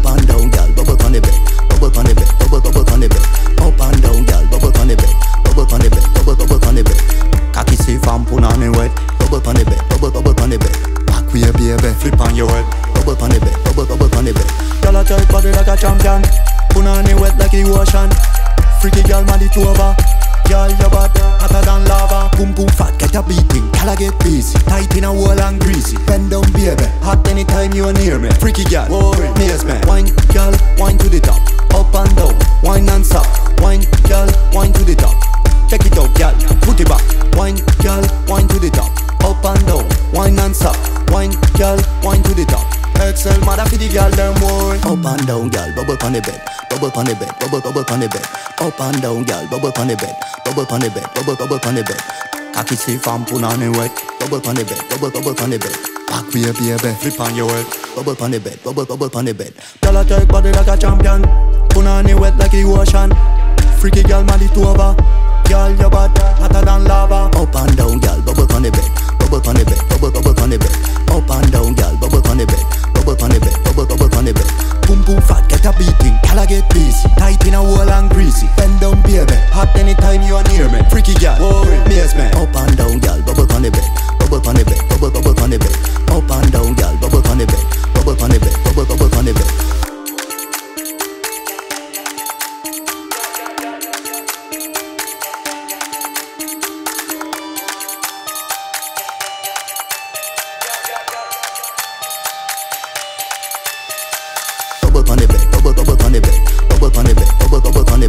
Up and down, girl, bubble on the bed, bubble on the bed, bubble bubble on the bed. Up and down, girl, bubble on the bed, bubble on the bed, bubble bubble on the bed. Cocky safe and it wet, bubble on the bed, bubble bubble on the bed. Back way, baby, flip on your head, bubble on the bed, bubble bubble on the bed. Girl, I tight body like a champion, put on it wet like the ocean. Freaky girl, man, it over. Girl, your bad hotter than lava. Boom boom fat, get a beating. I get busy, tight in a wall and greasy. Bend down, baby, hot anytime you're near me. Freaky girl, whoa, maze man. Wine, girl, wine to the top, up and down, wine and stop. Wine the girl, them boy. Up and down, girl, bubble on the bed, bubble on the bed, bubble bubble on the bed. Up and down, girl, bubble on the bed, bubble on the bed, bubble bubble on the bed. Cocky safe and put on it wet, bubble on the bed, bubble bubble on the bed. Back way, baby, flip on your head, bubble on the bed, bubble bubble on the bed. Girl, I take body like a champion, put on it wet like the ocean. Freaky girl, man, it over. Girl, your bad, hotter than lava. Up and down, girl, get busy, tight in a wall and greasy. Bend down, baby, hot anytime you are near me. Freaky girl, whoa, maze man. Up and down, girl, bubble on the bed, bubble on the bed, bubble bubble on the bed. Up and down, girl, bubble on the bed, bubble on the bed, bubble bubble on the bed. bubble on the bed, bubble bubble on the bed, bubble on the bed, bubble bubble on